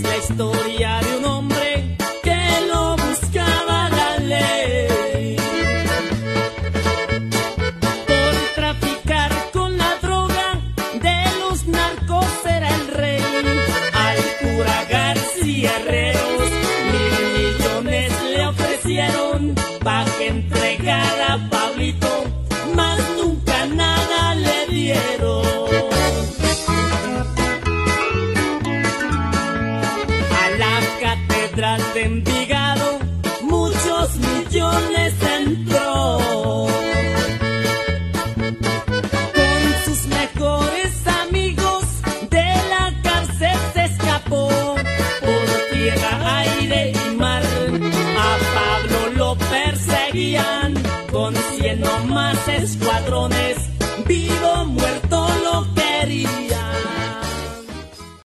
historia de un hombre que lo buscaba la ley. Por traficar con la droga de los narcos era el rey. Al cura García Herreros mil millones le ofrecieron para que entregara a Pablito, catedral de Envigado muchos millones entró. Con sus mejores amigos de la cárcel se escapó. Por tierra, aire y mar a Pablo lo perseguían. Con cien más escuadrones vive